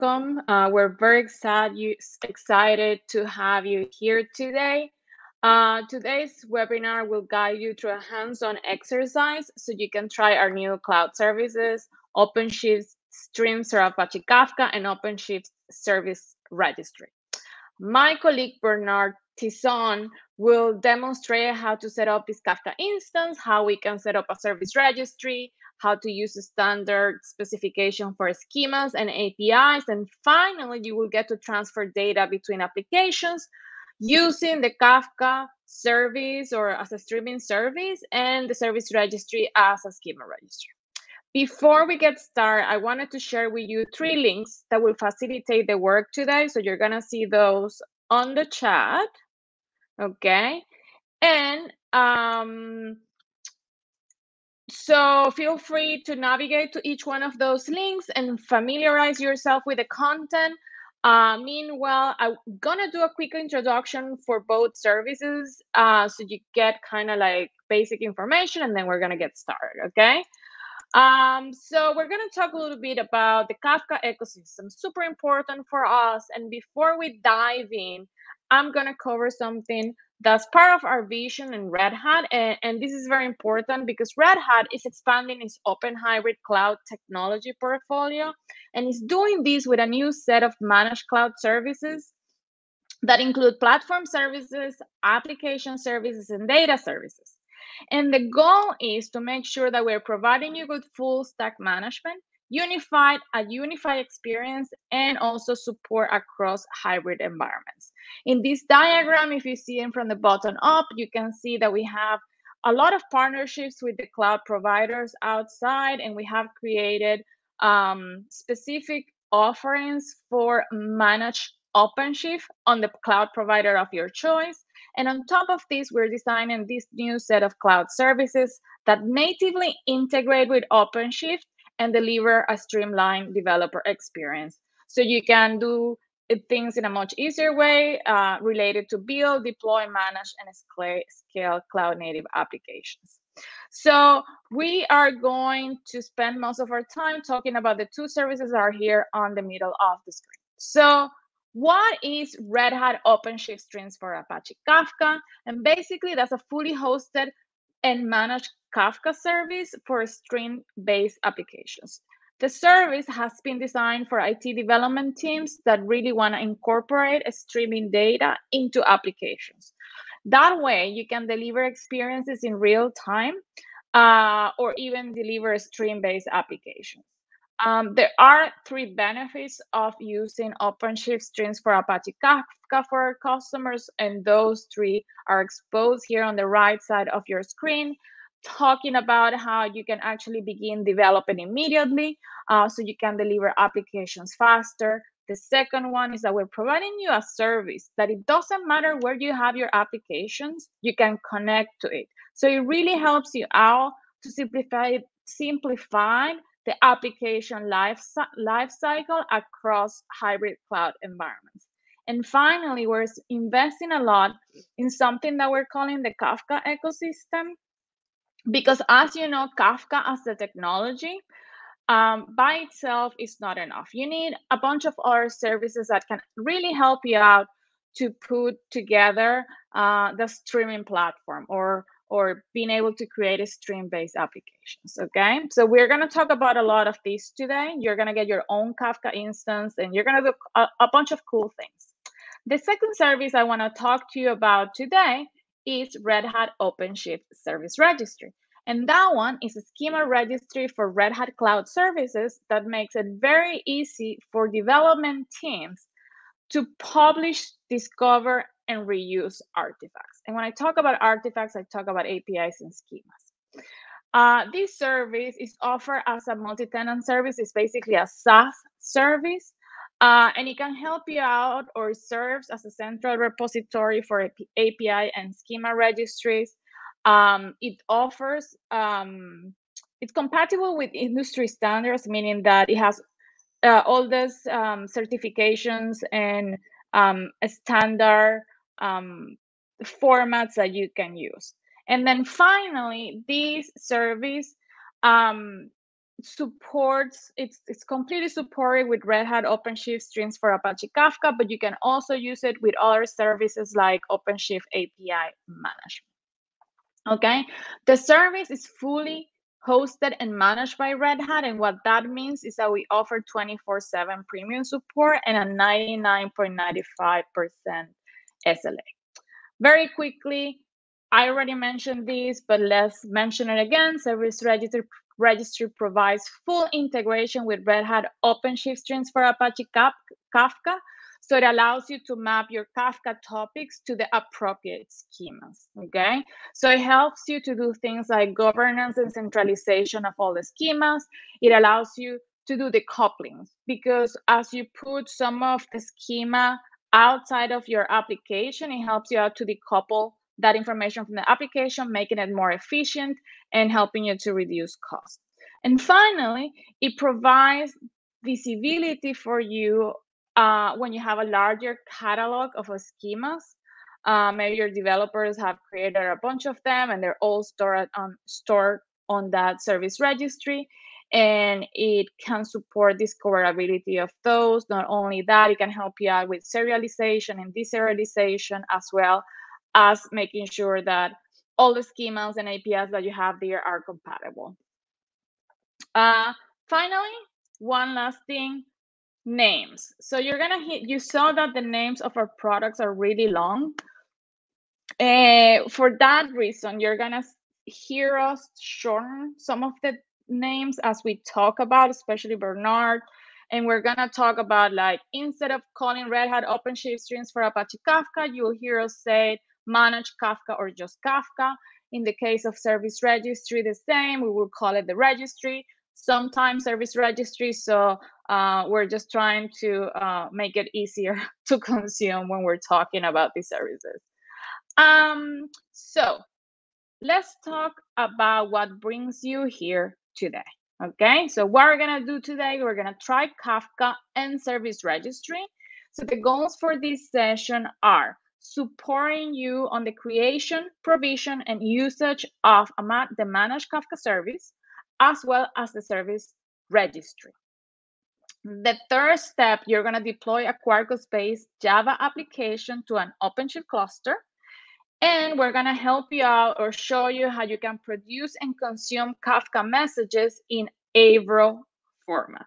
welcome. Uh, we're very excited, you, excited to have you here today. Uh, today's webinar will guide you through a hands-on exercise so you can try our new cloud services, OpenShift Streams or Apache Kafka, and OpenShift Service Registry. My colleague Bernard Tison will demonstrate how to set up this Kafka instance, how we can set up a service registry, how to use standard specification for schemas and APIs. And finally, you will get to transfer data between applications using the Kafka service or as a streaming service and the service registry as a schema registry. Before we get started, I wanted to share with you three links that will facilitate the work today. So you're going to see those on the chat. Okay. And um, so feel free to navigate to each one of those links and familiarize yourself with the content. Uh, meanwhile, I'm gonna do a quick introduction for both services uh, so you get kind of like basic information and then we're gonna get started, okay? Um, so we're gonna talk a little bit about the Kafka ecosystem, super important for us. And before we dive in, I'm gonna cover something that's part of our vision in Red Hat. And, and, this is very important because Red Hat is expanding its open hybrid cloud technology portfolio and is doing this with a new set of managed cloud services that include platform services, application services, and data services. And the goal is to make sure that we're providing you with full stack management unified, a unified experience, and also support across hybrid environments. In this diagram, if you see it from the bottom up, you can see that we have a lot of partnerships with the cloud providers outside, and we have created um, specific offerings for managed OpenShift on the cloud provider of your choice. And on top of this, we're designing this new set of cloud services that natively integrate with OpenShift and deliver a streamlined developer experience. So you can do things in a much easier way uh, related to build, deploy, manage, and scale cloud native applications. So we are going to spend most of our time talking about the two services that are here on the middle of the screen. So what is Red Hat OpenShift Streams for Apache Kafka? And basically, that's a fully hosted and managed Kafka service for stream-based applications. The service has been designed for IT development teams that really want to incorporate streaming data into applications. That way, you can deliver experiences in real time uh, or even deliver stream-based applications. Um, there are three benefits of using OpenShift streams for Apache Kafka for our customers, and those three are exposed here on the right side of your screen, talking about how you can actually begin developing immediately uh, so you can deliver applications faster. The second one is that we're providing you a service that it doesn't matter where you have your applications, you can connect to it. So it really helps you out to simplify simplify the application life, life cycle across hybrid cloud environments. And finally, we're investing a lot in something that we're calling the Kafka ecosystem. Because as you know, Kafka as the technology um, by itself is not enough. You need a bunch of other services that can really help you out to put together uh, the streaming platform or or being able to create a stream-based applications. Okay, so we're going to talk about a lot of these today. You're going to get your own Kafka instance, and you're going to do a, a bunch of cool things. The second service I want to talk to you about today is Red Hat OpenShift Service Registry. And that one is a schema registry for Red Hat Cloud Services that makes it very easy for development teams to publish, discover, and reuse artifacts. And when I talk about artifacts, I talk about APIs and schemas. Uh, this service is offered as a multi-tenant service. It's basically a SaaS service, uh, and it can help you out or serves as a central repository for API and schema registries. Um, it offers, um, it's compatible with industry standards, meaning that it has uh, all those um, certifications and um, standard um, formats that you can use. And then finally, this service um, supports it's it's completely supported with Red Hat OpenShift streams for Apache Kafka, but you can also use it with other services like OpenShift API management. Okay, the service is fully hosted and managed by Red Hat, and what that means is that we offer 24/7 premium support and a 99.95% SLA. Very quickly, I already mentioned this, but let's mention it again. Service Registry registry provides full integration with Red Hat OpenShift streams for Apache Kafka. So it allows you to map your Kafka topics to the appropriate schemas. Okay. So it helps you to do things like governance and centralization of all the schemas. It allows you to do the couplings because as you put some of the schema outside of your application, it helps you out to decouple that information from the application, making it more efficient and helping you to reduce cost. And finally, it provides visibility for you uh, when you have a larger catalog of schemas. Uh, maybe your developers have created a bunch of them and they're all stored on stored on that service registry and it can support discoverability of those. Not only that, it can help you out with serialization and deserialization as well as making sure that all the schemas and APIs that you have there are compatible. Uh, finally, one last thing, names. So you're gonna hit, you saw that the names of our products are really long. Uh, for that reason, you're gonna hear us shorten some of the names as we talk about, especially Bernard. And we're gonna talk about like, instead of calling Red Hat OpenShift streams for Apache Kafka, you'll hear us say manage Kafka or just Kafka. In the case of service registry, the same, we will call it the registry. Sometimes service registry, so uh, we're just trying to uh, make it easier to consume when we're talking about these services. Um, so let's talk about what brings you here today. Okay, so what we're gonna do today, we're gonna try Kafka and service registry. So the goals for this session are supporting you on the creation, provision, and usage of the managed Kafka service, as well as the service registry. The third step, you're going to deploy a Quarkus-based Java application to an OpenShift cluster. And we're going to help you out or show you how you can produce and consume Kafka messages in Avro format.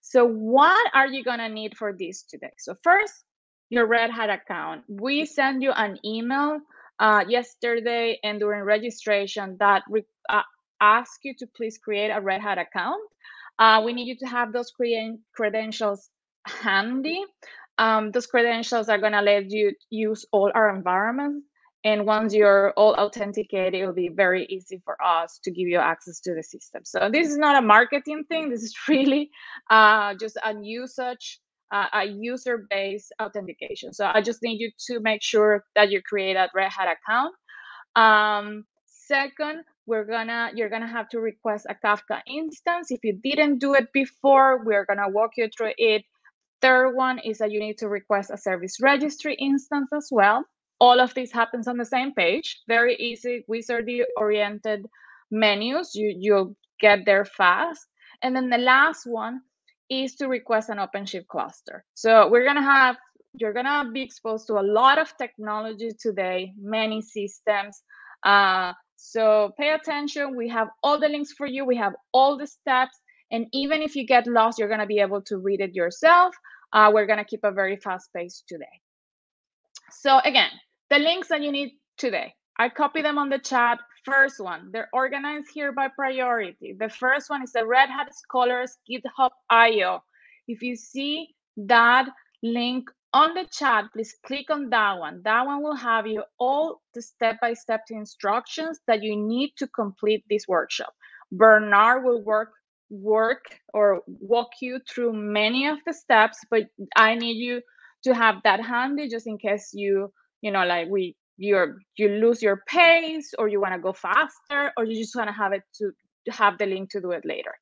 So what are you going to need for this today? So first, your Red Hat account. We send you an email uh, yesterday and during registration that re- uh, ask you to please create a Red Hat account. Uh, we need you to have those cre- credentials handy. Um, those credentials are going to let you use all our environments. And once you're all authenticated, it will be very easy for us to give you access to the system. So this is not a marketing thing. This is really uh, just a usage uh, a user-based authentication. So I just need you to make sure that you create a Red Hat account. Um, second, we're gonna you're gonna have to request a Kafka instance. If you didn't do it before, we're gonna walk you through it. Third one is that you need to request a service registry instance as well. All of this happens on the same page. Very easy, wizardy oriented menus. You you'll get there fast. And then the last one is to request an OpenShift cluster. So we're gonna have, you're gonna be exposed to a lot of technology today, many systems. Uh, so pay attention. We have all the links for you. We have all the steps. And even if you get lost, you're gonna be able to read it yourself. Uh, we're gonna keep a very fast pace today. So again, the links that you need today, I copy them on the chat. First one, they're organized here by priority. The first one is the Red Hat Scholars GitHub IO. If you see that link on the chat, please click on that one. That one will have you all the step-by-step -step instructions that you need to complete this workshop. Bernard will work work or walk you through many of the steps, but I need you to have that handy just in case you, you know, like we you're you lose your pace or you want to go faster or you just want to have it to, have the link to do it later.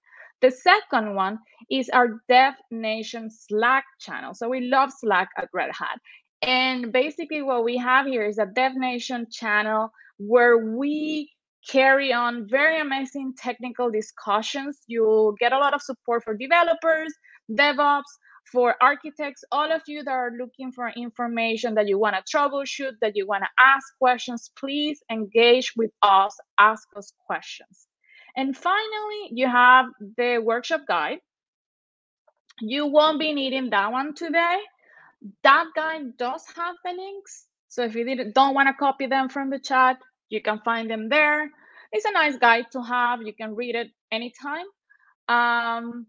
The second one is our dev nation slack channel. So we love slack at red hat. And basically what we have here is a dev nation channel where we carry on very amazing technical discussions. You'll get a lot of support for developers, DevOps, for architects, all of you that are looking for information that you want to troubleshoot, that you want to ask questions, please engage with us, ask us questions. And finally, you have the workshop guide. You won't be needing that one today. That guide does have the links. So if you didn't don't want to copy them from the chat, you can find them there. It's a nice guide to have. You can read it anytime. Um,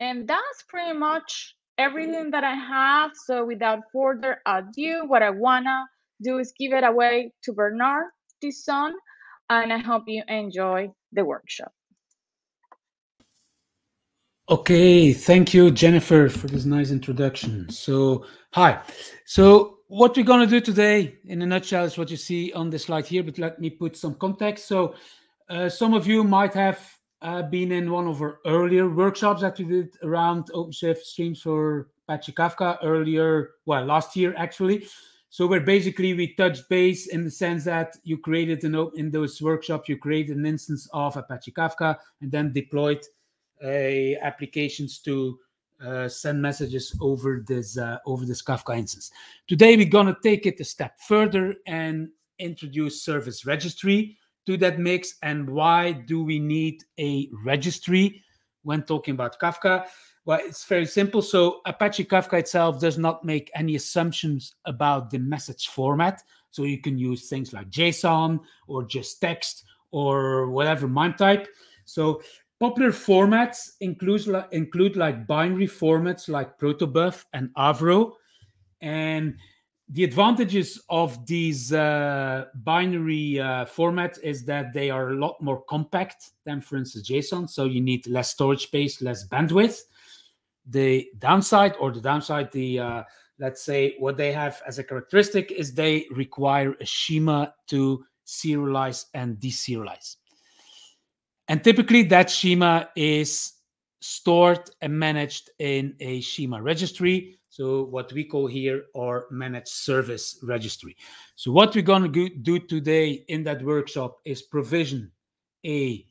and that's pretty much everything that I have. So without further ado, what I wanna do is give it away to Bernard Tison, and I hope you enjoy the workshop. Okay, thank you, Jennifer, for this nice introduction. So, hi. So, what we're going to do today, in a nutshell, is what you see on the slide here, but let me put some context. So, uh, some of you might have been in one of our earlier workshops that we did around OpenShift streams for Apache Kafka earlier, well, last year actually. So where basically we touched base in the sense that you created an in those workshops, you created an instance of Apache Kafka and then deployed applications to uh, send messages over this uh, over this Kafka instance. Today we're gonna take it a step further and introduce service registry to that mix and why do we need a registry when talking about Kafka? Well, it's very simple. So Apache Kafka itself does not make any assumptions about the message format. So you can use things like JSON or just text or whatever MIME type. So popular formats include, include like binary formats like protobuf and avro. And the advantages of these uh, binary uh, formats is that they are a lot more compact than, for instance, JSON. So you need less storage space, less bandwidth. The downside, or the downside, the uh, let's say what they have as a characteristic is they require a schema to serialize and deserialize. And typically, that schema is stored and managed in a schema registry so what we call here our managed service registry. So what we're going to do today in that workshop is provision a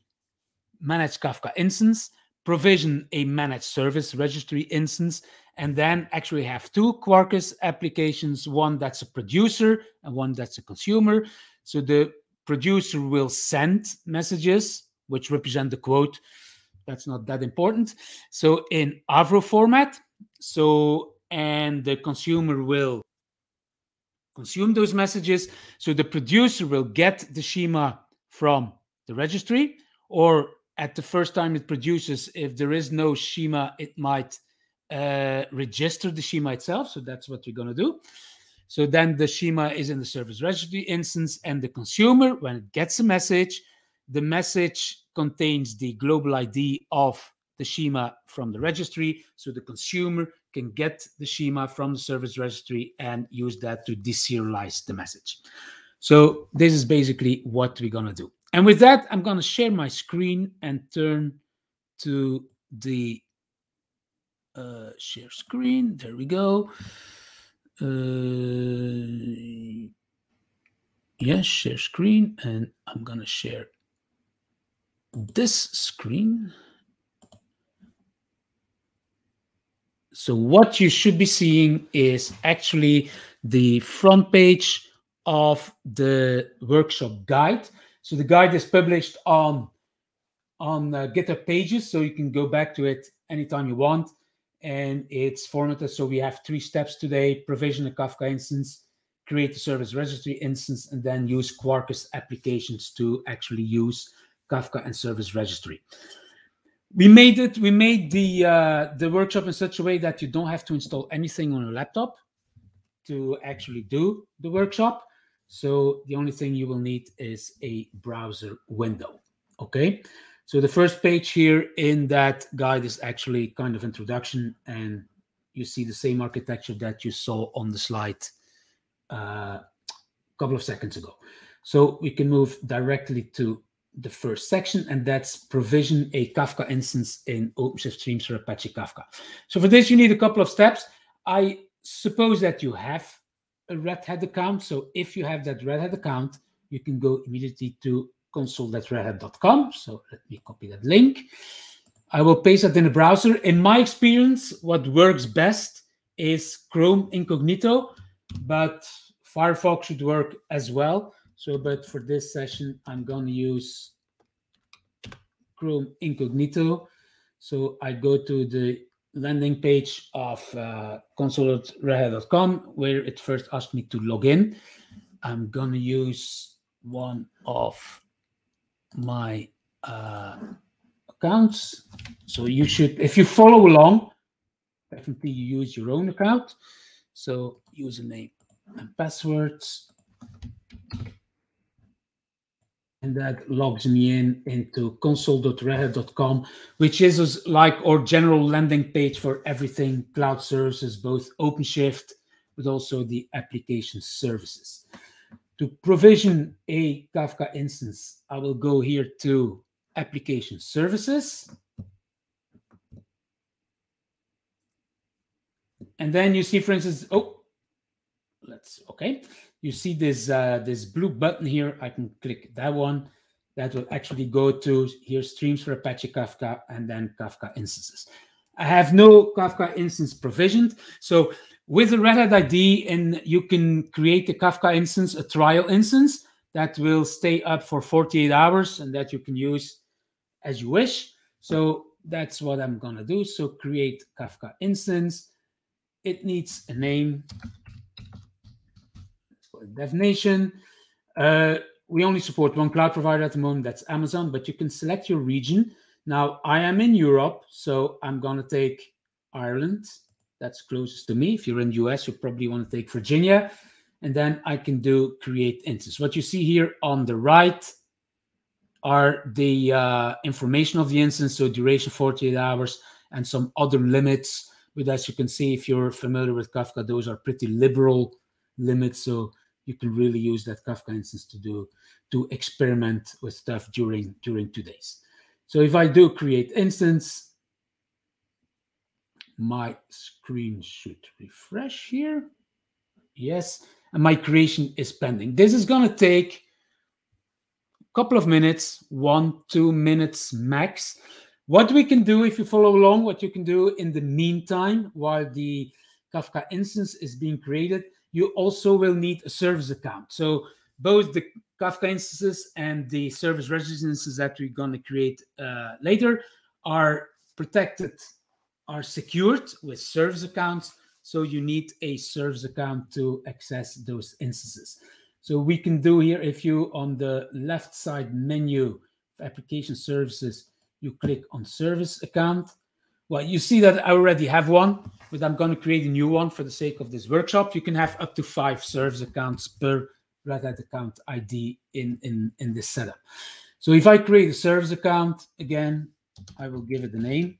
managed Kafka instance, provision a managed service registry instance, and then actually have two Quarkus applications, one that's a producer and one that's a consumer. So the producer will send messages, which represent the quote. That's not that important. So in Avro format, so and the consumer will consume those messages. So the producer will get the schema from the registry, or at the first time it produces, if there is no schema, it might uh, register the schema itself. So that's what we're going to do. So then the schema is in the service registry instance, and the consumer, when it gets a message, the message contains the global ID of the schema from the registry. So the consumer can get the schema from the service registry and use that to deserialize the message. So this is basically what we're going to do. And with that, I'm going to share my screen and turn to the uh, share screen. There we go. Uh, yes, share screen. And I'm going to share this screen. So what you should be seeing is actually the front page of the workshop guide. So the guide is published on on uh, GitHub pages, so you can go back to it anytime you want. And it's formatted so we have three steps today: provision a Kafka instance, create a service registry instance, and then use Quarkus applications to actually use Kafka and service registry we made it we made the uh, the workshop in such a way that you don't have to install anything on your laptop to actually do the workshop. So the only thing you will need is a browser window okay? So the first page here in that guide is actually kind of introduction and you see the same architecture that you saw on the slide uh, a couple of seconds ago. So we can move directly to the first section, and that's provision a Kafka instance in OpenShift Streams for Apache Kafka. So for this, you need a couple of steps. I suppose that you have a Red Hat account. So if you have that Red Hat account, you can go immediately to console.redhat.com. So let me copy that link. I will paste it in the browser. In my experience, what works best is Chrome Incognito, but Firefox should work as well. So, but for this session, I'm going to use Chrome Incognito. So I go to the landing page of uh, console.redhat.com where it first asked me to log in. I'm going to use one of my uh, accounts. So you should, if you follow along, definitely use your own account. So username and passwords. And that logs me in into console.redhat.com, which is like our general landing page for everything cloud services, both OpenShift, but also the application services. To provision a Kafka instance, I will go here to application services. And then you see, for instance, oh, let's, okay. You see this, uh, this blue button here. I can click that one. That will actually go to here, streams for Apache Kafka, and then Kafka instances. I have no Kafka instance provisioned. So with the Red Hat ID, and you can create a Kafka instance, a trial instance that will stay up for 48 hours and that you can use as you wish. So that's what I'm going to do. So create Kafka instance. It needs a name, definition. Uh, we only support one cloud provider at the moment, that's Amazon, but you can select your region. Now, I am in Europe, so I'm going to take Ireland. That's closest to me. If you're in the US, you probably want to take Virginia. And then I can do create instance. What you see here on the right are the uh, information of the instance, so duration 48 hours and some other limits. But as you can see, if you're familiar with Kafka, those are pretty liberal limits. So you can really use that Kafka instance to do to experiment with stuff during during two days. So if I do create instance, my screen should refresh here. Yes, and my creation is pending. This is going to take a couple of minutes, one, two minutes max. What we can do, if you follow along, what you can do in the meantime, while the Kafka instance is being created, you also will need a service account. So both the Kafka instances and the service instances that we're going to create uh, later are protected, are secured with service accounts. So you need a service account to access those instances. So we can do here, if you on the left side menu of application services, you click on service account. Well, you see that I already have one but I'm going to create a new one for the sake of this workshop. You can have up to five service accounts per Red Hat account ID in, in, in this setup. So if I create a service account, again, I will give it a name.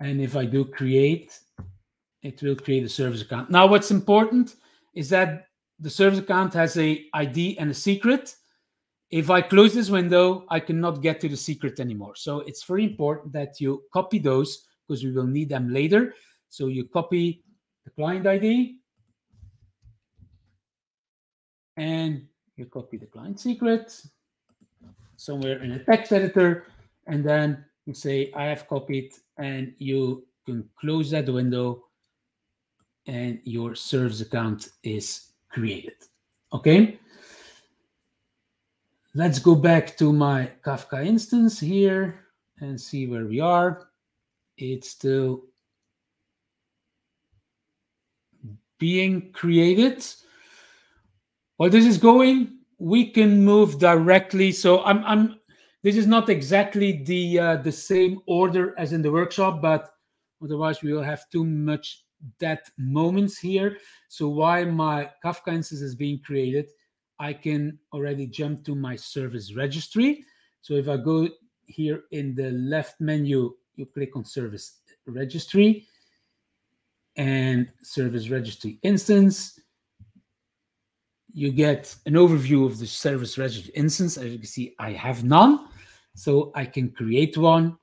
And if I do create, it will create a service account. Now, what's important is that the service account has a ID and a secret. If I close this window, I cannot get to the secret anymore. So it's very important that you copy those because we will need them later. So you copy the client ID and you copy the client secret somewhere in a text editor, and then you say, I have copied, and you can close that window and your service account is created. Okay. Let's go back to my Kafka instance here and see where we are it's still being created. While this is going, we can move directly. So I'm, I'm this is not exactly the uh, the same order as in the workshop, but otherwise we will have too much that moments here. So while my Kafka instance is being created, I can already jump to my service registry. So if I go here in the left menu you click on service registry and service registry instance. You get an overview of the service registry instance. As you can see, I have none. So I can create one.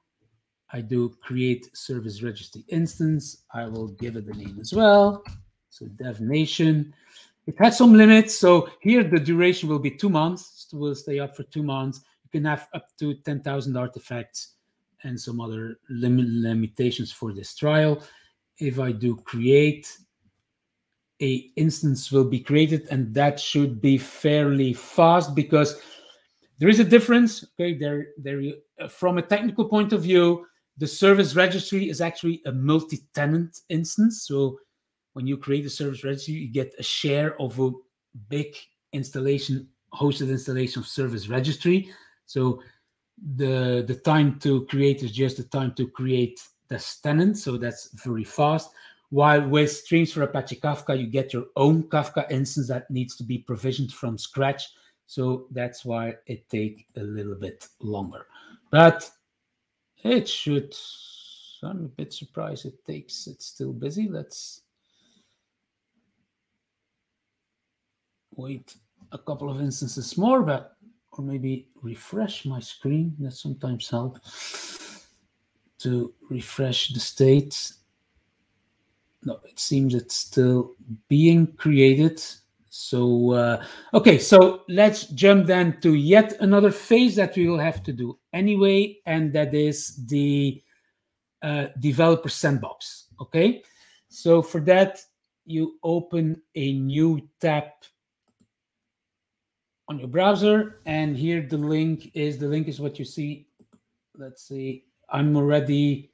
I do create service registry instance. I will give it a name as well. So dev nation. It has some limits. So here the duration will be two months. It will stay up for two months. You can have up to 10,000 artifacts and some other lim limitations for this trial. If I do create, a instance will be created and that should be fairly fast because there is a difference. Okay, there, there. Uh, from a technical point of view, the service registry is actually a multi-tenant instance. So when you create a service registry, you get a share of a big installation, hosted installation of service registry. So the the time to create is just the time to create this tenant. So that's very fast. While with Streams for Apache Kafka, you get your own Kafka instance that needs to be provisioned from scratch. So that's why it take a little bit longer. But it should, I'm a bit surprised it takes, it's still busy. Let's wait a couple of instances more, but or maybe refresh my screen. That sometimes help to refresh the state. No, it seems it's still being created. So, uh, okay, so let's jump then to yet another phase that we will have to do anyway, and that is the uh, developer sandbox. Okay, so for that, you open a new tab on your browser, and here the link is the link is what you see. Let's see, I'm already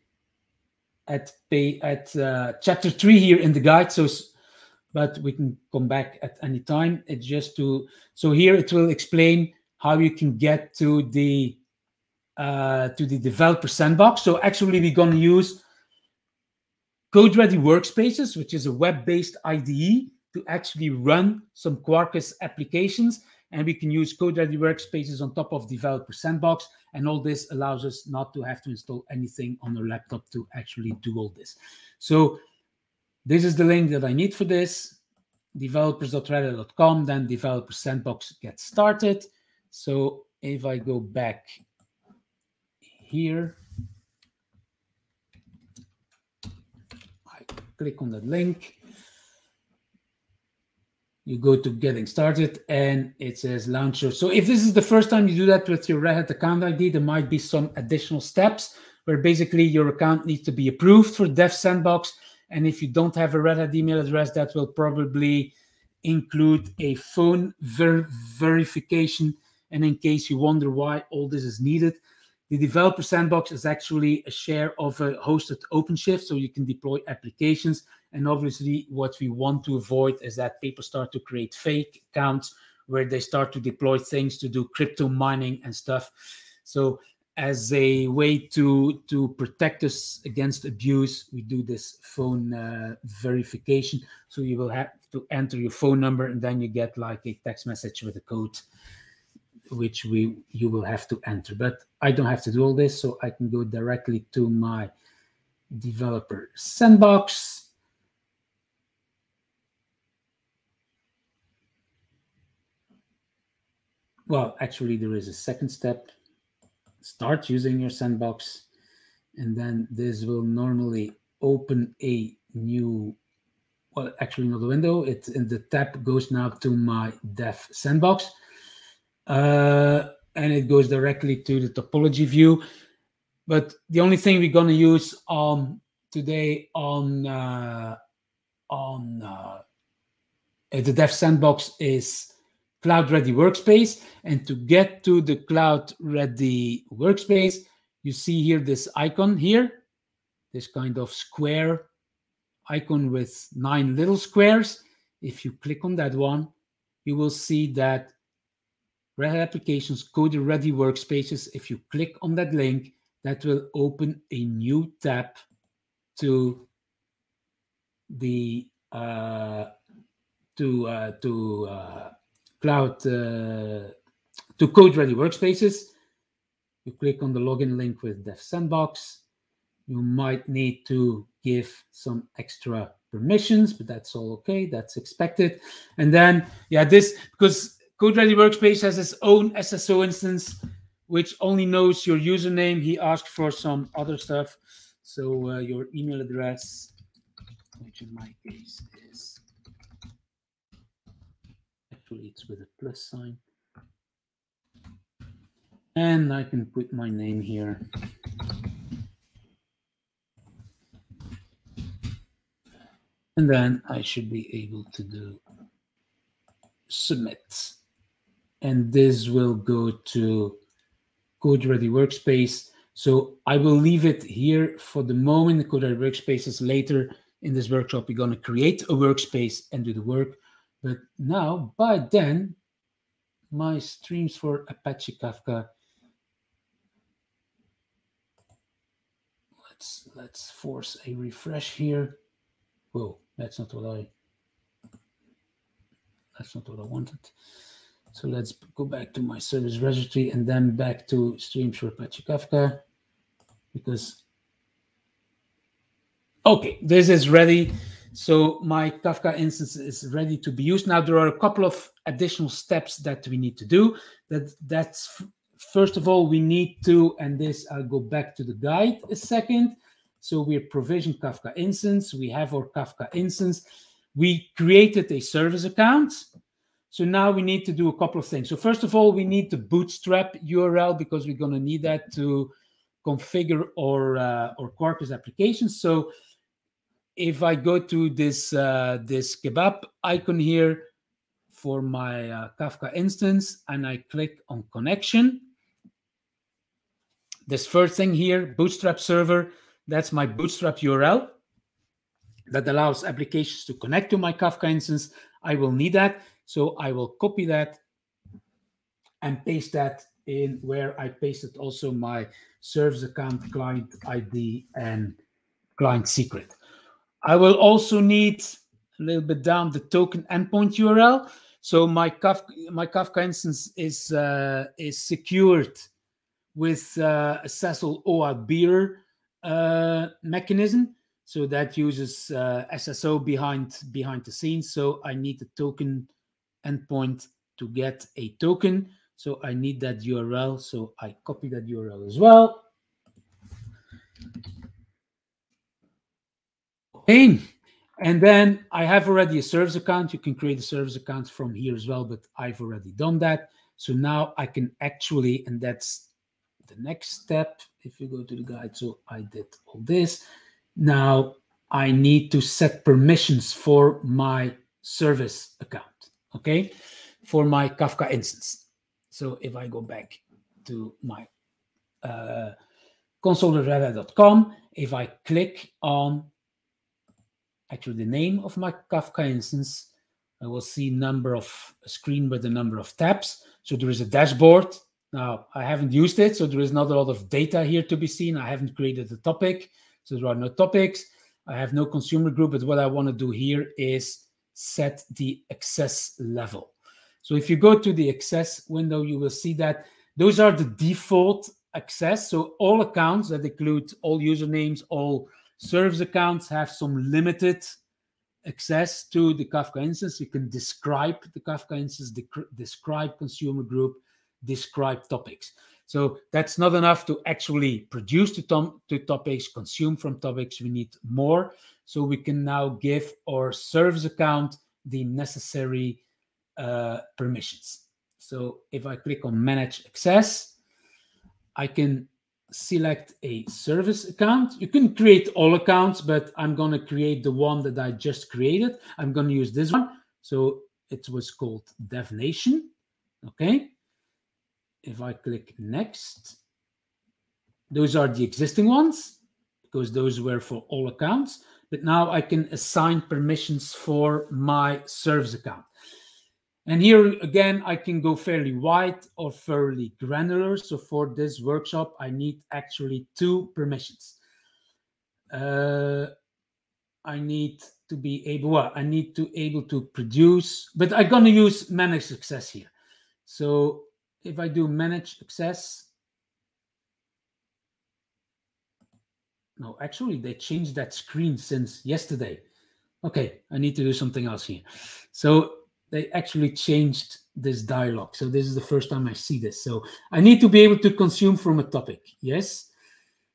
at pay at uh, chapter three here in the guide, so but we can come back at any time. It's just to, so here it will explain how you can get to the uh, to the developer sandbox. So actually we're going to use Code Ready Workspaces, which is a web-based IDE to actually run some Quarkus applications. And we can use Code Ready Workspaces on top of Developer Sandbox. And all this allows us not to have to install anything on our laptop to actually do all this. So this is the link that I need for this, developers.redhat.com, then developer sandbox gets started. So if I go back here, I click on that link. You go to getting started and it says launcher. So if this is the first time you do that with your Red Hat account ID, there might be some additional steps where basically your account needs to be approved for Dev Sandbox and if you don't have a Red Hat email address, that will probably include a phone ver verification. And in case you wonder why all this is needed, the developer sandbox is actually a share of a hosted OpenShift, so you can deploy applications. And obviously, what we want to avoid is that people start to create fake accounts where they start to deploy things to do crypto mining and stuff. So as a way to to protect us against abuse we do this phone uh, verification. So you will have to enter your phone number and then you get like a text message with a code which we you will have to enter. But i don't have to do all this so i can go directly to my developer sandbox well actually there is a second step. Start using your sandbox and then this will normally open a new well actually not a window. It's in the tab goes now to my dev sandbox. Uh, and it goes directly to the topology view. But the only thing we're going to use on today on uh, on uh, the dev sandbox is Code Ready Workspace. And to get to the Code Ready Workspace, you see here this icon here, this kind of square icon with nine little squares. If you click on that one, you will see that Red Hat Applications Code Ready Workspaces. If you click on that link, that will open a new tab to the uh, to uh, to uh, cloud uh, to code ready workspaces. You click on the login link with Dev Sandbox. You might need to give some extra permissions, but that's all okay. That's expected. And then, yeah, this because Code Ready Workspace has its own SSO instance, which only knows your username. He asked for some other stuff. So uh, your email address, which in my case is actually it's with a plus sign. And I can put my name here. And then I should be able to do submit. And this will go to Code Ready Workspace. So I will leave it here for the moment. Code Ready Workspaces later in this workshop, we're going to create a workspace and do the work. But now, by then, my streams for Apache Kafka. Let's let's force a refresh here. Whoa, that's not what I that's not what I wanted. So let's go back to my service registry and then back to streams for Apache Kafka because okay, this is ready. So my Kafka instance is ready to be used. Now there are a couple of additional steps that we need to do. That that's first of all we need to, and this I'll go back to the guide a second. So we provision Kafka instance. We have our Kafka instance. We created a service account. So now we need to do a couple of things. So first of all, we need the bootstrap URL because we're going to need that to configure our uh, our Quarkus application. So if I go to this uh, this kebab icon here for my uh, Kafka instance and I click on connection, this first thing here, Bootstrap server, that's my Bootstrap URL that allows applications to connect to my Kafka instance. I will need that. So I will copy that and paste that in where I pasted also my service account, client ID, and client secret. I will also need a little bit down the token endpoint URL. So my Kafka, my Kafka instance is uh, is secured with uh, a SSL OAuth bearer uh, mechanism. So that uses uh, SSO behind behind the scenes. So I need the token endpoint to get a token. So I need that URL. So I copy that URL as well. Okay. And then I have already a service account. You can create a service account from here as well, but I've already done that. So now I can actually, and that's the next step. If you go to the guide, so I did all this. Now I need to set permissions for my service account, okay, for my Kafka instance. So if I go back to my uh, console.redhat.com, if I click on actually the name of my Kafka instance, I will see number of screen with the number of tabs. So there is a dashboard. Now I haven't used it, so there is not a lot of data here to be seen. I haven't created a topic, so there are no topics. I have no consumer group, but what I want to do here is set the access level. So if you go to the access window, you will see that those are the default access. So all accounts that include all usernames, all service accounts have some limited access to the Kafka instance. You can describe the Kafka instance, describe consumer group, describe topics. So that's not enough to actually produce the to, to topics, consume from topics. We need more. So we can now give our service account the necessary uh, permissions. So if I click on manage access, I can select a service account. You can create all accounts, but I'm going to create the one that I just created. I'm going to use this one. So it was called DevNation. Okay. If I click next, those are the existing ones because those were for all accounts. But now I can assign permissions for my service account. And here again, I can go fairly wide or fairly granular. So for this workshop, I need actually two permissions. Uh, I need to be able, well, I need to able to produce, but I'm going to use manage access here. So if I do manage access, no, actually they changed that screen since yesterday. Okay, I need to do something else here. So they actually changed this dialogue. So this is the first time I see this. So I need to be able to consume from a topic. Yes.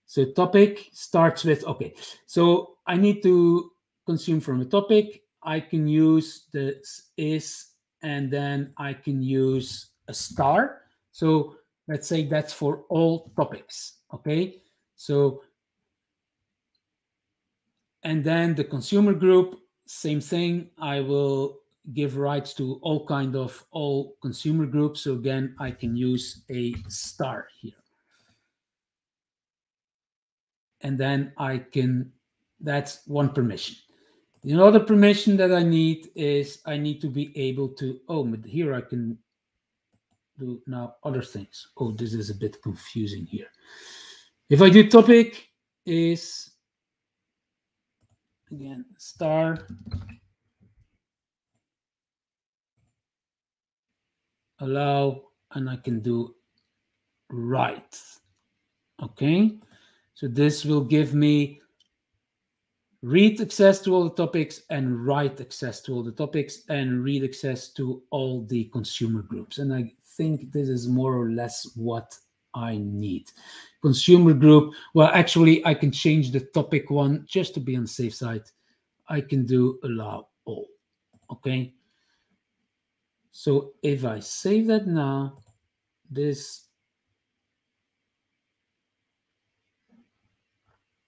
So topic starts with, okay. So I need to consume from a topic. I can use the is and then I can use a star. So let's say that's for all topics. Okay. So, and then the consumer group, same thing. I will give rights to all kind of all consumer groups. So again, I can use a star here. And then I can, that's one permission. Another permission that I need is I need to be able to, oh, but here I can do now other things. Oh, this is a bit confusing here. If I do topic is, again, star, allow, and I can do write. Okay, so this will give me read access to all the topics and write access to all the topics and read access to all the consumer groups. And I think this is more or less what I need. Consumer group, well, actually, I can change the topic one just to be on safe side. I can do allow all. Okay. So if I save that now, this.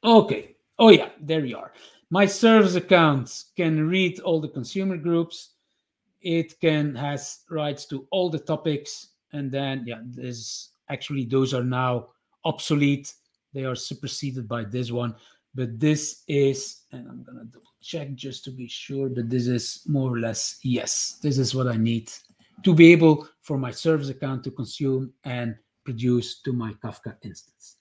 Okay. Oh, yeah, there you are. My service accounts can read all the consumer groups. It can has rights to all the topics. And then, yeah, this actually, those are now obsolete. They are superseded by this one. But this is, and I'm to double check just to be sure that this is more or less yes. This is what i need to be able for my service account to consume and produce to my Kafka instance.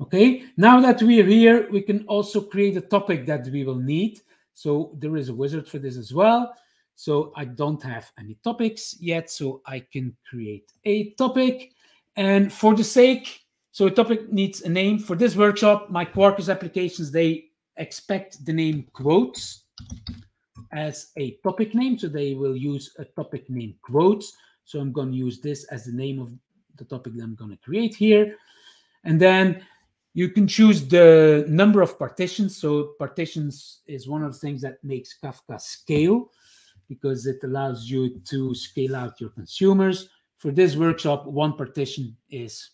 Okay now that we're here we can also create a topic that we will need. So there is a wizard for this as well. So i don't have any topics yet so i can create a topic. And for the sake so a topic needs a name for this workshop my quarkus applications they expect the name quotes as a topic name. So they will use a topic name quotes. So I'm going to use this as the name of the topic that I'm going to create here. And then you can choose the number of partitions. So partitions is one of the things that makes Kafka scale because it allows you to scale out your consumers. For this workshop, one partition is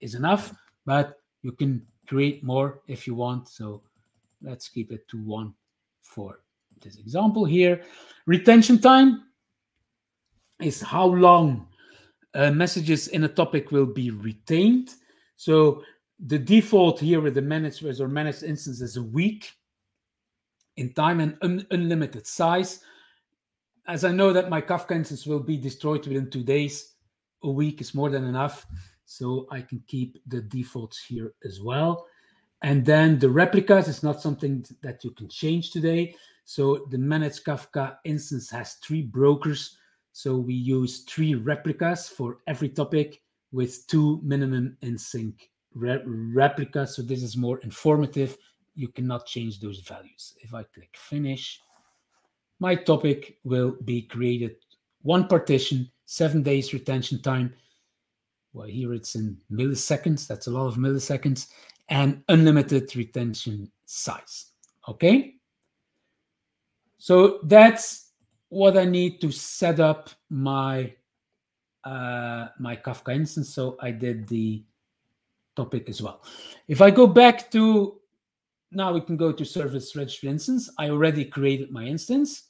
is enough, but you can create more if you want. So Let's keep it to one for this example here. Retention time is how long uh, messages in a topic will be retained. So the default here with the managed or managed instance is a week in time and un unlimited size. As I know that my Kafka instance will be destroyed within two days, a week is more than enough. So I can keep the defaults here as well. And then the replicas is not something that you can change today. So the managed Kafka instance has three brokers. So we use three replicas for every topic with two minimum in sync re replicas. So this is more informative. You cannot change those values. If I click finish, my topic will be created one partition, seven days retention time. Well, here it's in milliseconds. That's a lot of milliseconds and unlimited retention size. Okay. So that's what I need to set up my uh, my Kafka instance. So I did the topic as well. If I go back to now, we can go to service registry instance. I already created my instance.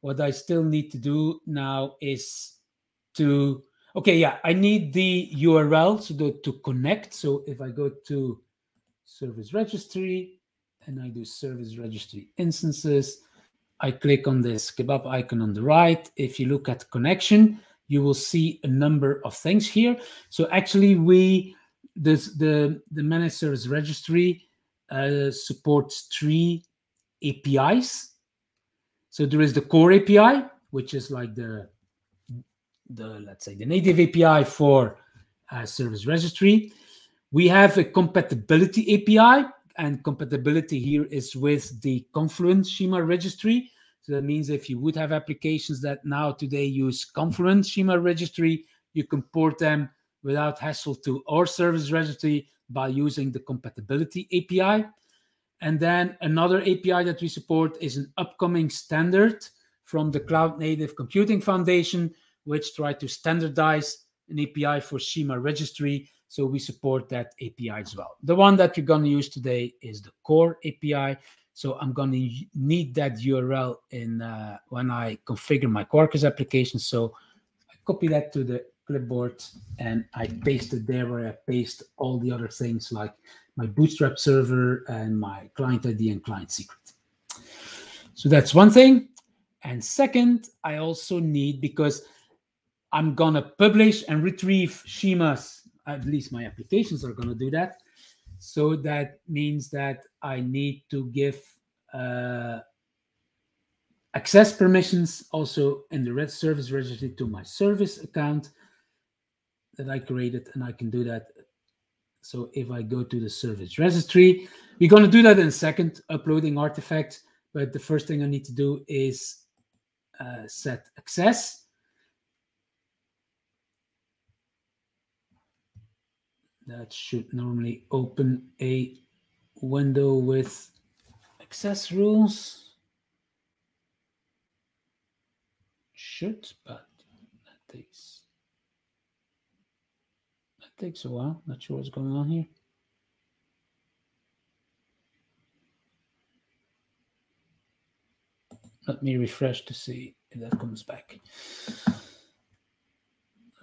What I still need to do now is to okay, yeah, I need the URL so to, to connect. So if I go to service registry, and I do service registry instances. I click on this kebab icon on the right. If you look at connection, you will see a number of things here. So actually, we this the the managed service registry uh, supports three APIs. So there is the core API, which is like the the let's say the native API for uh, service registry. We have a compatibility API, and compatibility here is with the Confluent schema registry. So that means if you would have applications that now today use Confluent schema registry, you can port them without hassle to our service registry by using the compatibility API. And then another API that we support is an upcoming standard from the Cloud Native Computing Foundation, which try to standardize an API for Schema registry. So we support that API as well. The one that we're going to use today is the core API. So I'm going to need that URL in uh, when I configure my Quarkus application. So I copy that to the clipboard and I paste it there where I paste all the other things like my Bootstrap server and my client ID and client secret. So that's one thing. And second, I also need, because I'm going to publish and retrieve schemas, at least my applications are going to do that. So that means that I need to give uh, access permissions also in the red service registry to my service account that I created, and I can do that. So if I go to the service registry, we're going to do that in a second, uploading artifacts. But the first thing I need to do is uh, set access. That should normally open a window with access rules. Should, but that takes that takes a while. Not sure what's going on here. Let me refresh to see if that comes back.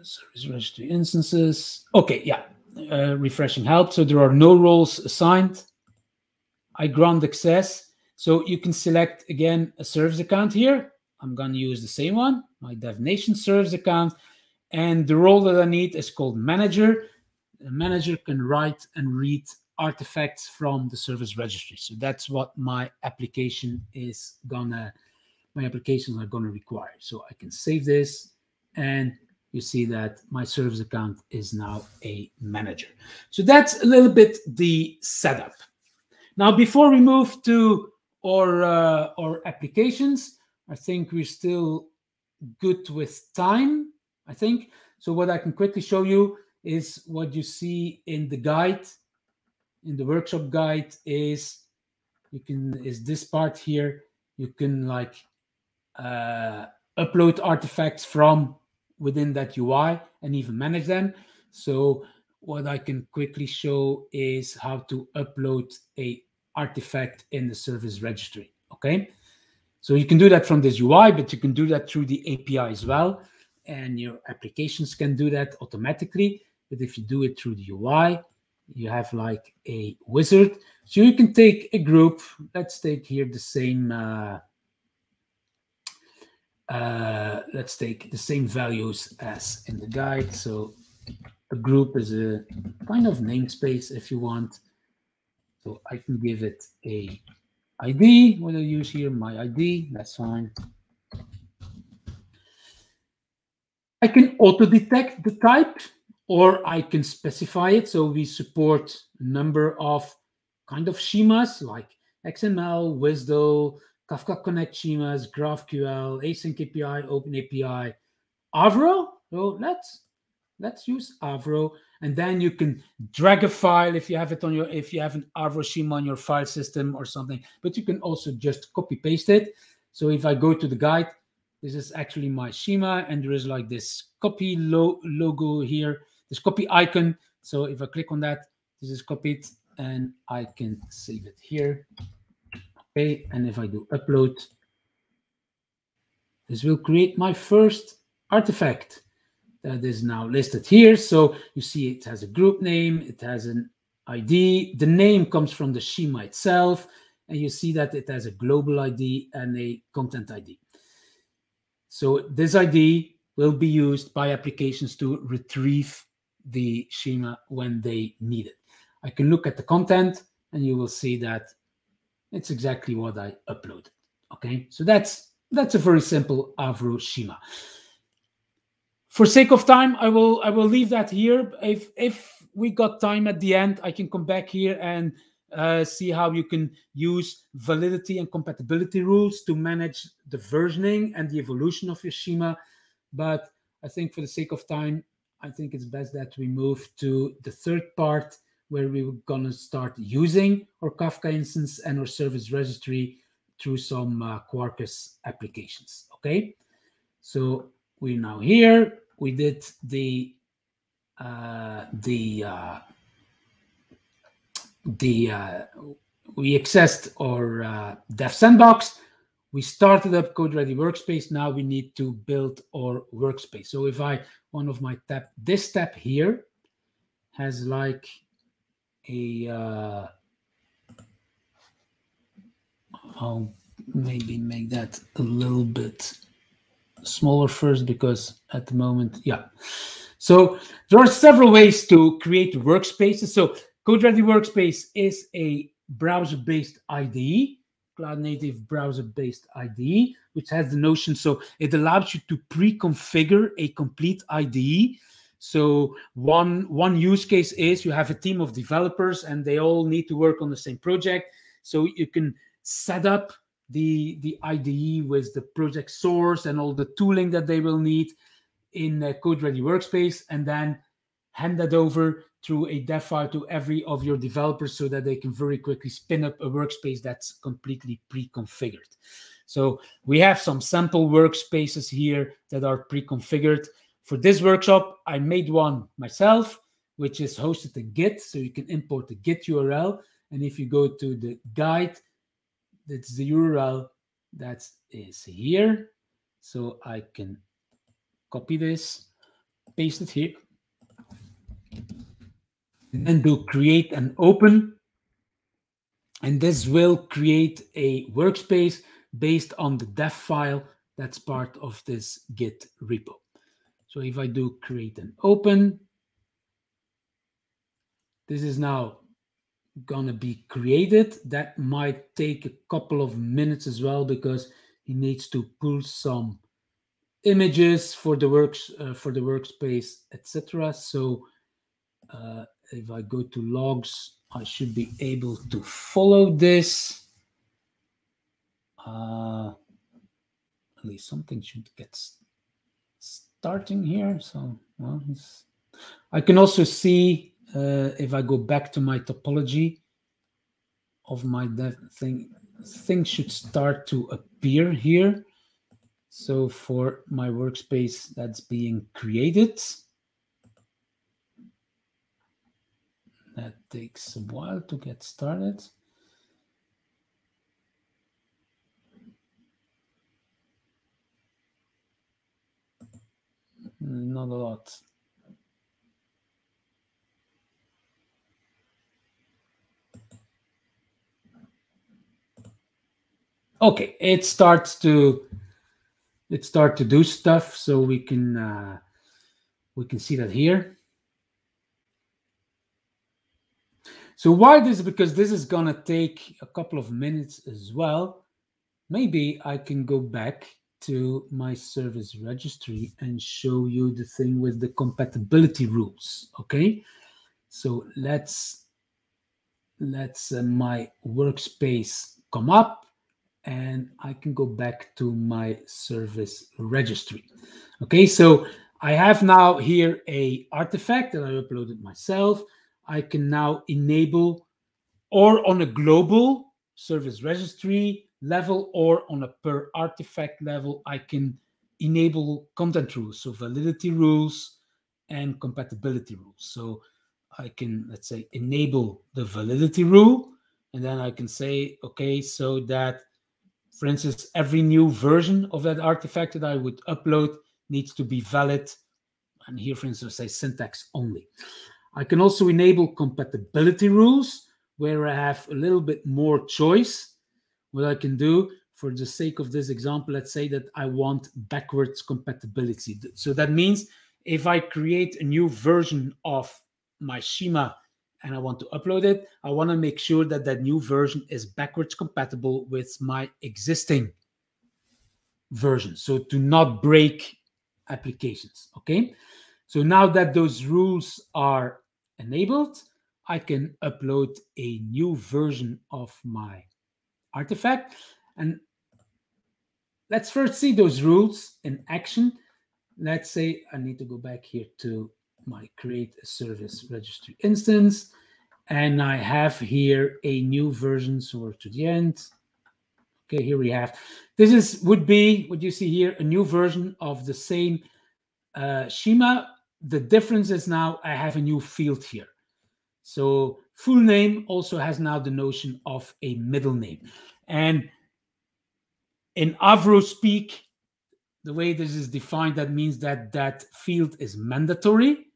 Service registry instances. Okay, yeah, uh, refreshing help. So there are no roles assigned. I grant access. So you can select again a service account here. I'm going to use the same one, my DevNation service account. And the role that I need is called manager. The manager can write and read artifacts from the service registry. So that's what my application is gonna my applications are going to require. So I can save this and you see that my service account is now a manager. So that's a little bit the setup. Now, before we move to our, uh, our applications, I think we're still good with time, I think. So what I can quickly show you is what you see in the guide, in the workshop guide is you can is this part here. You can like uh, upload artifacts from within that UI and even manage them. So what I can quickly show is how to upload a artifact in the service registry. Okay. So you can do that from this UI, but you can do that through the API as well. And your applications can do that automatically. But if you do it through the UI, you have like a wizard. So you can take a group. Let's take here the same uh, uh, let's take the same values as in the guide. So a group is a kind of namespace if you want. So I can give it a ID. What I use here, my ID, that's fine. I can auto detect the type or I can specify it. So we support a number of kind of schemas like XML, WSDL, Kafka Connect schemas, GraphQL, Async API, OpenAPI, Avro. So let's let's use Avro, and then you can drag a file if you have it on your if you have an Avro schema on your file system or something. But you can also just copy paste it. So if I go to the guide, this is actually my schema, and there is like this copy lo logo here, this copy icon. So if I click on that, this is copied, and I can save it here. Okay, and if I do upload, this will create my first artifact that is now listed here. So you see it has a group name, it has an ID, the name comes from the schema itself, and you see that it has a global ID and a content ID. So this ID will be used by applications to retrieve the schema when they need it. I can look at the content and you will see that it's exactly what I uploaded. Okay, so that's that's a very simple Avro schema. For sake of time, I will I will leave that here. If if we got time at the end, I can come back here and uh, see how you can use validity and compatibility rules to manage the versioning and the evolution of your schema. But I think for the sake of time, I think it's best that we move to the third part, where we're going to start using our Kafka instance and our service registry through some uh, Quarkus applications. Okay, so we're now here. We did the uh, the uh, the uh, we accessed our uh, dev sandbox. We started up Code Ready Workspace. Now we need to build our workspace. So if I one of my tab this tab here has like a uh, I'll maybe make that a little bit smaller first because at the moment, yeah. So there are several ways to create workspaces. So Code Ready Workspace is a browser-based IDE, cloud native browser-based IDE, which has the notion. So it allows you to pre-configure a complete IDE. So one one use case is you have a team of developers and they all need to work on the same project. So you can set up the the IDE with the project source and all the tooling that they will need in a Code Ready Workspace, and then hand that over through a dev file to every of your developers so that they can very quickly spin up a workspace that's completely pre-configured. So we have some sample workspaces here that are pre-configured. For this workshop, I made one myself, which is hosted in Git. So you can import the Git URL. And if you go to the guide, that's the URL that is here. So I can copy this, paste it here, and then do create and open. And this will create a workspace based on the dev file that's part of this Git repo. So if I do create and open, this is now gonna be created. That might take a couple of minutes as well because he needs to pull some images for the works uh, for the workspace, etc. So uh, if I go to logs, I should be able to follow this. Uh, at least something should get starting here. So well, I can also see uh, if I go back to my topology of my thing, things should start to appear here. So for my workspace that's being created, that takes a while to get started. Not a lot. okay it starts to it start to do stuff so we can uh, we can see that here. So why this? Because this is gonna take a couple of minutes as well. Maybe i can go back to my service registry and show you the thing with the compatibility rules okay so let's let's uh, my workspace come up and I can go back to my service registry. Okay, so I have now here a artifact that I uploaded myself. I can now enable or on a global service registry level or on a per artifact level, I can enable content rules, so validity rules and compatibility rules. So I can, let's say, enable the validity rule, and then I can say, okay, so that for instance, every new version of that artifact that I would upload needs to be valid. And here, for instance, say syntax only. I can also enable compatibility rules where I have a little bit more choice. What I can do for the sake of this example, let's say that I want backwards compatibility. So that means if I create a new version of my schema and I want to upload it, I want to make sure that that new version is backwards compatible with my existing version. So to not break applications. Okay. So now that those rules are enabled, I can upload a new version of my artifact. And let's first see those rules in action. Let's say I need to go back here to my create a service registry instance. And I have here a new version, so we're to the end. Okay, here we have. This is would be what you see here, a new version of the same uh, schema. The difference is now I have a new field here. So full name also has now the notion of a middle name. And in Avro speak, the way this is defined, that means that that field is mandatory.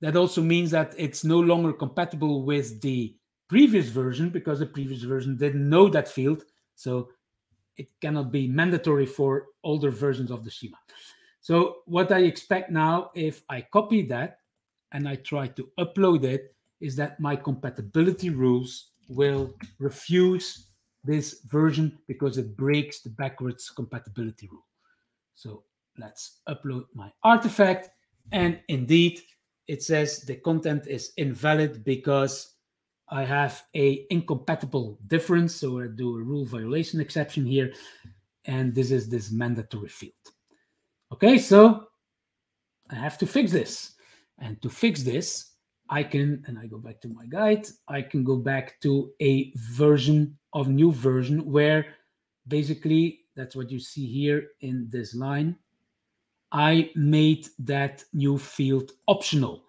That also means that it's no longer compatible with the previous version because the previous version didn't know that field. So it cannot be mandatory for older versions of the schema. So what I expect now, if I copy that and I try to upload it, is that my compatibility rules will refuse this version because it breaks the backwards compatibility rule. So let's upload my artifact. And indeed, it says the content is invalid because I have a incompatible difference. So I do a rule violation exception here. And this is this mandatory field. Okay, so I have to fix this. And to fix this, I can, and I go back to my guide, I can go back to a version of new version where basically that's what you see here in this line. I made that new field optional.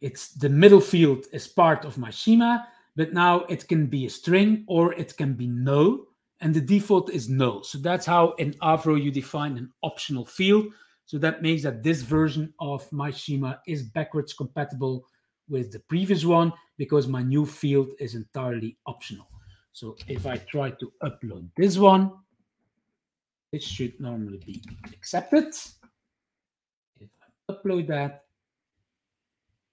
It's the middle field is part of my schema, but now it can be a string or it can be null, and the default is null. So that's how in Avro you define an optional field. So that means that this version of my schema is backwards compatible with the previous one because my new field is entirely optional. So if I try to upload this one, it should normally be accepted. If I upload that,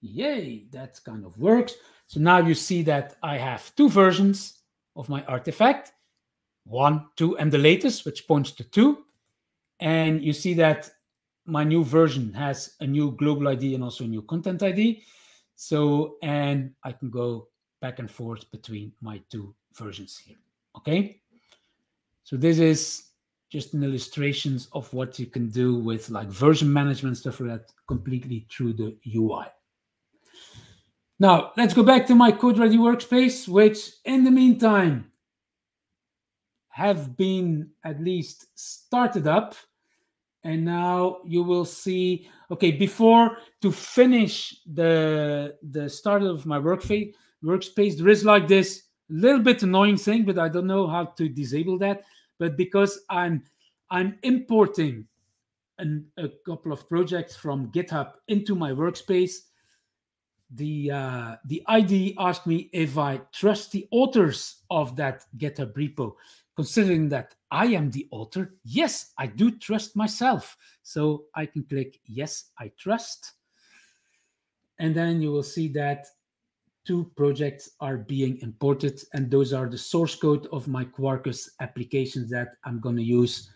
yay, that kind of works. So now you see that I have two versions of my artifact, one, two, and the latest, which points to two. And you see that my new version has a new global ID and also a new content ID. So, and I can go back and forth between my two versions here. Okay. So this is just an illustrations of what you can do with like version management stuff like that completely through the UI. Now let's go back to my Code Ready Workspace, which in the meantime have been at least started up and now you will see okay before to finish the the start of my workspace workspace there is like this little bit annoying thing but i don't know how to disable that. But because i'm i'm importing an, a couple of projects from GitHub into my workspace the uh, the IDE asked me if i trust the authors of that GitHub repo considering that I am the author, yes, I do trust myself. So I can click yes, I trust. And then you will see that two projects are being imported, and those are the source code of my Quarkus applications that I'm going to use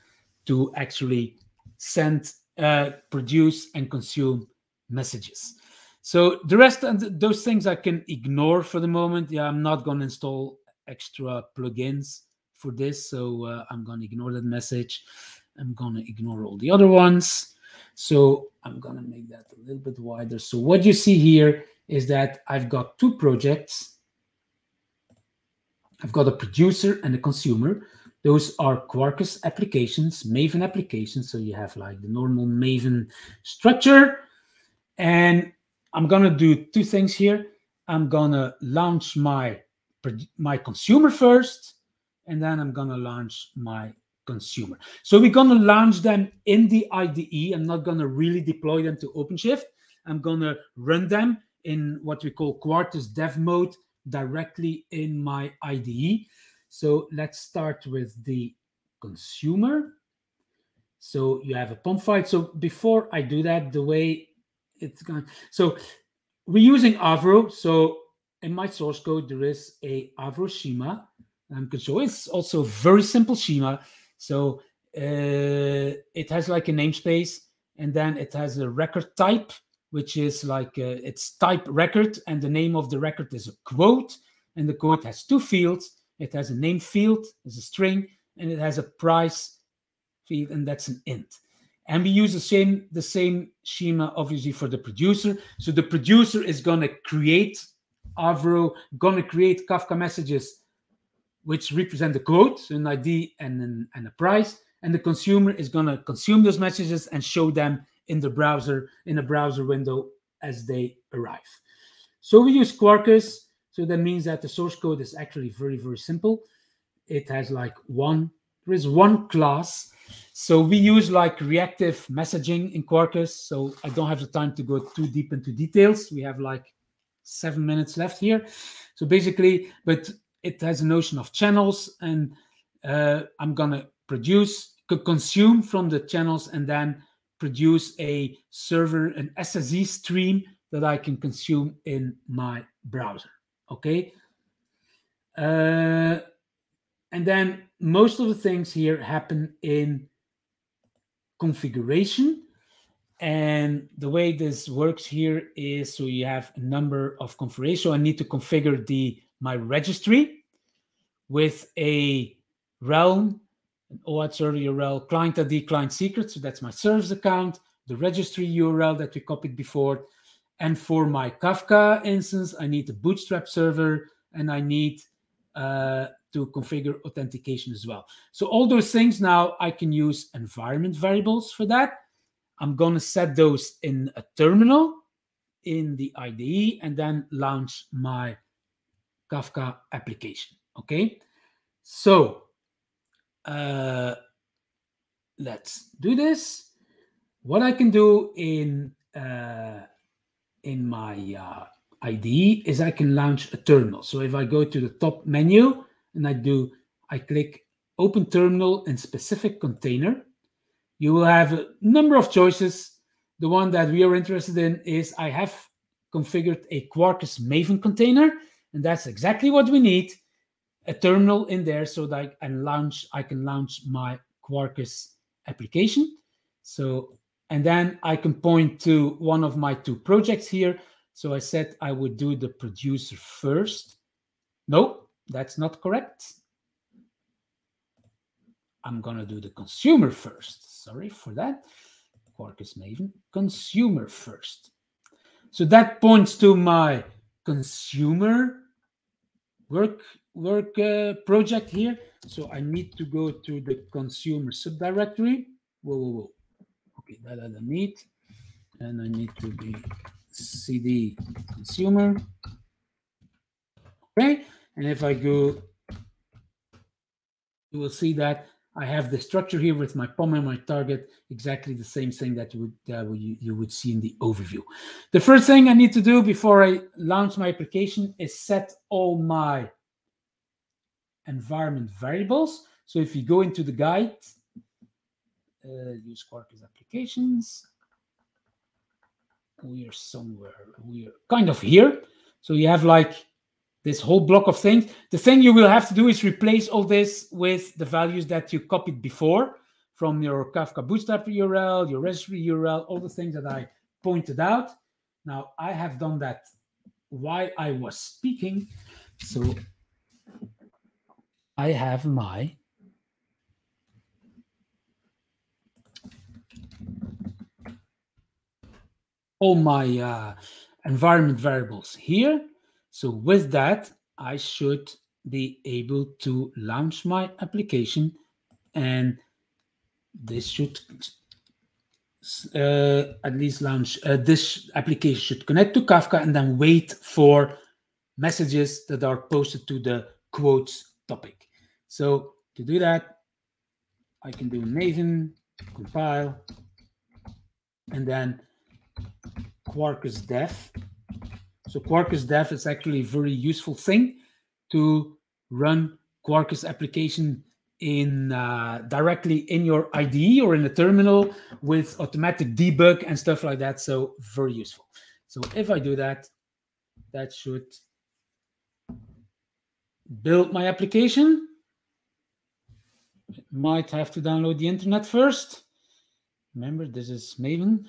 to actually send, uh, produce, and consume messages. So the rest of those things I can ignore for the moment. Yeah, I'm not going to install extra plugins for this. So uh, I'm going to ignore that message. I'm going to ignore all the other ones. So I'm going to make that a little bit wider. So what you see here is that I've got two projects. I've got a producer and a consumer. Those are Quarkus applications, Maven applications. So you have like the normal Maven structure. And I'm going to do two things here. I'm going to launch my, my consumer first and then I'm going to launch my consumer. So we're going to launch them in the IDE. I'm not going to really deploy them to OpenShift. I'm going to run them in what we call Quarkus dev mode directly in my IDE. So let's start with the consumer. So you have a POM file. So before I do that, the way it's going, so we're using Avro. So in my source code, there is a Avro schema um, control. It's also a very simple schema. So uh, it has like a namespace, and then it has a record type, which is like uh, it's type record, and the name of the record is a quote, and the quote has two fields. It has a name field, as a string, and it has a price field, and that's an int. And we use the same the same schema obviously for the producer. So the producer is gonna create Avro, gonna create Kafka messages which represent the quote, an ID and, an, and a price. And the consumer is going to consume those messages and show them in the browser, in a browser window as they arrive. So we use Quarkus. So that means that the source code is actually very, very simple. It has like one, there is one class. So we use like reactive messaging in Quarkus. So I don't have the time to go too deep into details. We have like seven minutes left here. So basically, but it has a notion of channels, and uh, I'm gonna produce, consume from the channels, and then produce a server, an SSE stream that I can consume in my browser. Okay. Uh, and then most of the things here happen in configuration. And the way this works here is so you have a number of configuration So I need to configure the my registry with a realm, an OAuth server URL, client ID, client secret. So that's my service account, the registry URL that we copied before. And for my Kafka instance, I need a Bootstrap server and I need uh, to configure authentication as well. So all those things now I can use environment variables for that. I'm going to set those in a terminal in the IDE and then launch my Kafka application. Okay, so uh, let's do this. What I can do in uh, in my uh, IDE is I can launch a terminal. So if I go to the top menu and I do, I click open terminal in specific container, you will have a number of choices. The one that we are interested in is I have configured a Quarkus Maven container, and that's exactly what we need. A terminal in there so that I can launch, I can launch my Quarkus application. So, and then I can point to one of my two projects here. So I said I would do the producer first. No, that's not correct. I'm going to do the consumer first. Sorry for that. Quarkus Maven, consumer first. So that points to my consumer work work uh, project here. So I need to go to the consumer subdirectory. Whoa, whoa, whoa. Okay, that I don't need. And I need to be cd consumer. Okay, and if I go, you will see that I have the structure here with my POM and my target, exactly the same thing that you would, uh, you, you would see in the overview. The first thing I need to do before I launch my application is set all my environment variables. So if you go into the guide, uh, use Quarkus applications, we are somewhere, we are kind of here. So you have like this whole block of things. The thing you will have to do is replace all this with the values that you copied before from your Kafka Bootstrap URL, your registry URL, all the things that I pointed out. Now, I have done that while I was speaking. So I have my all my uh, environment variables here so with that, I should be able to launch my application and this should uh, at least launch uh, this application should connect to Kafka and then wait for messages that are posted to the quotes topic. So to do that, I can do Maven, compile, and then Quarkus dev so Quarkus Dev is actually a very useful thing to run Quarkus application in uh, directly in your IDE or in the terminal with automatic debug and stuff like that. So very useful. So if I do that, that should build my application. It might have to download the internet first. Remember, this is Maven.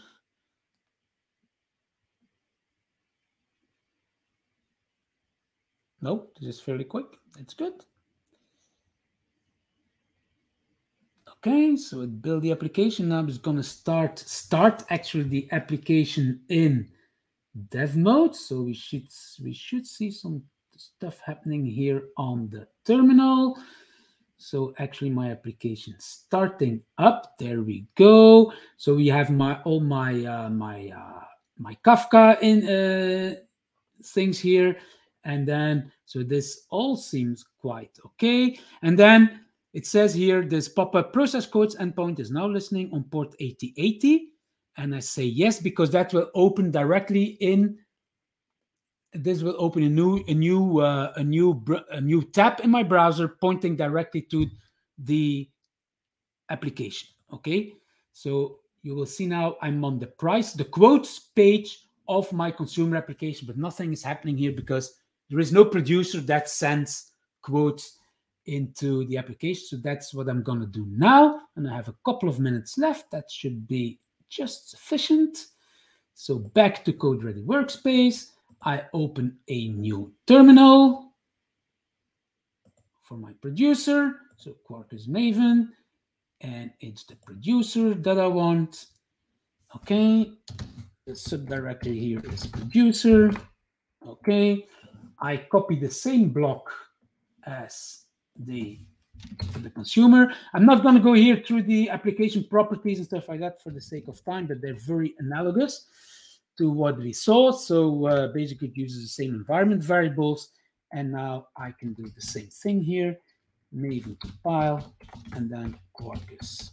No, this is fairly quick. It's good. Okay, so it built the application. Now it's going to start start actually the application in dev mode. So we should we should see some stuff happening here on the terminal. So actually my application starting up. There we go. So we have my all my uh, my uh, my Kafka in uh, things here. And then, so this all seems quite okay. And then it says here, this pop-up process codes endpoint is now listening on port 8080. And I say yes, because that will open directly in this will open a new a new uh, a new a new tab in my browser pointing directly to the application okay so you will see now i'm on the price the quotes page of my consumer application but nothing is happening here because there is no producer that sends quotes into the application. So that's what i'm going to do now. And i have a couple of minutes left. That should be just sufficient. So back to Code Ready Workspace. I open a new terminal for my producer. So Quarkus Maven, and it's the producer that I want. Okay, the subdirectory here is producer. Okay, I copy the same block as the the consumer. I'm not going to go here through the application properties and stuff like that for the sake of time, but they're very analogous to what we saw. So uh, basically it uses the same environment variables. And now I can do the same thing here. Maven compile and then Quarkus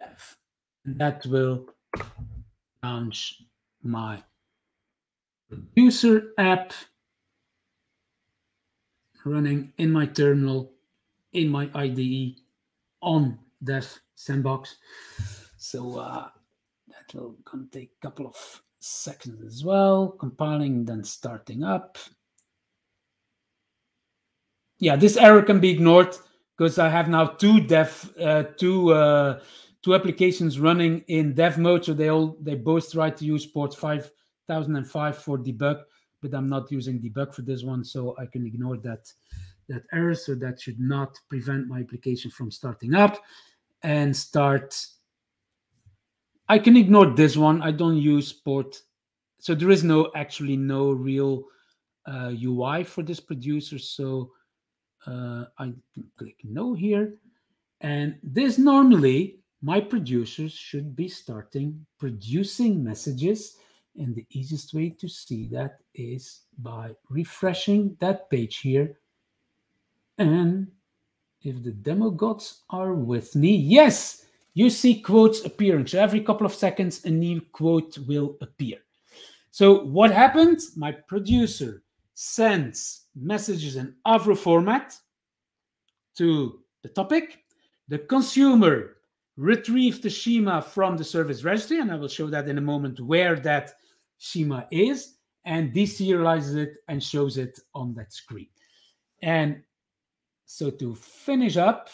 dev. And that will launch my producer app running in my terminal, in my IDE on Dev Sandbox. So uh, that will gonna take a couple of seconds as well. Compiling, then starting up. Yeah, this error can be ignored because I have now two dev uh, two uh, two applications running in dev mode. So they all they both try to use port 5005 for debug, but I'm not using debug for this one, so I can ignore that that error. So that should not prevent my application from starting up and start I can ignore this one. I don't use port. So there is no actually no real uh, UI for this producer. So uh, I can click no here. And this normally my producers should be starting producing messages. And the easiest way to see that is by refreshing that page here. And if the demo gods are with me, yes, you see quotes appearing. So every couple of seconds, a new quote will appear. So what happens? My producer sends messages in Avro format to the topic. The consumer retrieves the schema from the service registry, and I will show that in a moment where that schema is, and deserializes it and shows it on that screen. And so to finish up,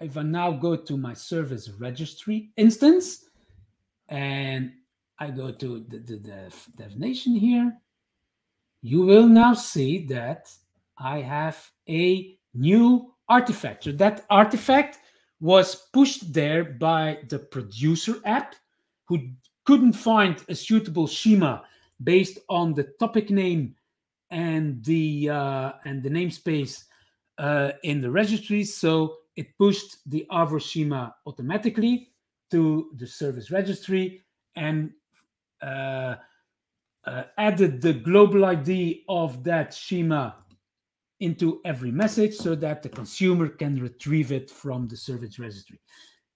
if I now go to my service registry instance and I go to the, the, the DevNation here, you will now see that I have a new artifact. So that artifact was pushed there by the producer app who couldn't find a suitable schema based on the topic name and the uh, and the namespace uh, in the registry. So it pushed the Avro schema automatically to the service registry and uh, uh, added the global ID of that schema into every message so that the consumer can retrieve it from the service registry.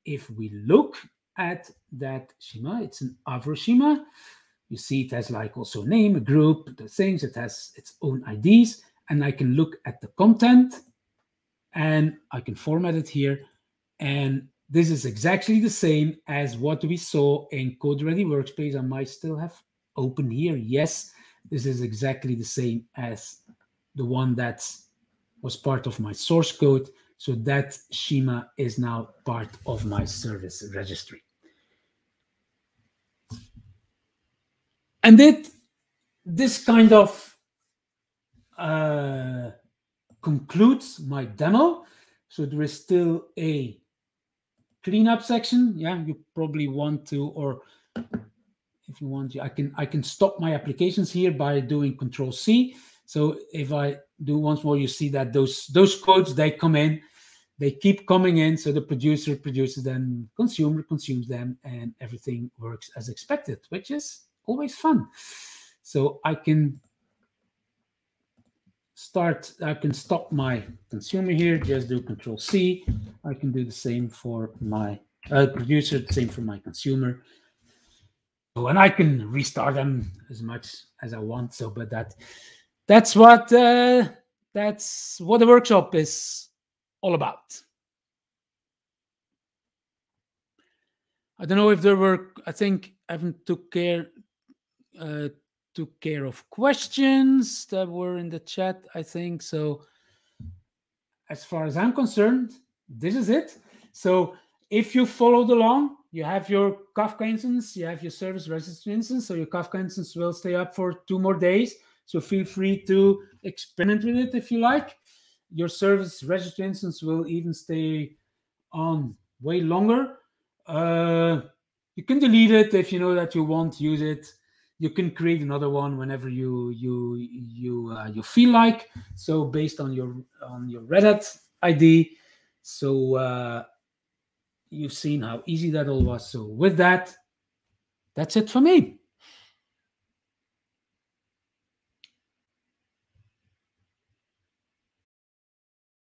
If we look at that schema, it's an Avro schema. You see it has like also a name, a group, the things, it has its own IDs, and I can look at the content and I can format it here. And this is exactly the same as what we saw in Code Ready Workspace. I might still have open here. Yes, this is exactly the same as the one that was part of my source code. So that schema is now part of my service registry. And it, this kind of uh, concludes my demo. So there is still a cleanup section. Yeah, you probably want to, or if you want, I can I can stop my applications here by doing Control C. So if I do once more, you see that those those codes they come in, they keep coming in. So the producer produces them, consumer consumes them, and everything works as expected, which is always fun. So I can start, I can stop my consumer here, just do Control C. I can do the same for my uh, producer, the same for my consumer. So, and I can restart them as much as I want. So, but that that's what uh, that's what the workshop is all about. I don't know if there were. I think I haven't took care uh, took care of questions that were in the chat, I think. So, as far as I'm concerned, this is it. So, if you followed along, you have your Kafka instance, you have your service registry instance. So, your Kafka instance will stay up for two more days. So, feel free to experiment with it if you like. Your service registry instance will even stay on way longer. Uh, you can delete it if you know that you won't use it you can create another one whenever you you you uh, you feel like. So based on your on your red hat id so uh, you've seen how easy that all was. So with that that's it for me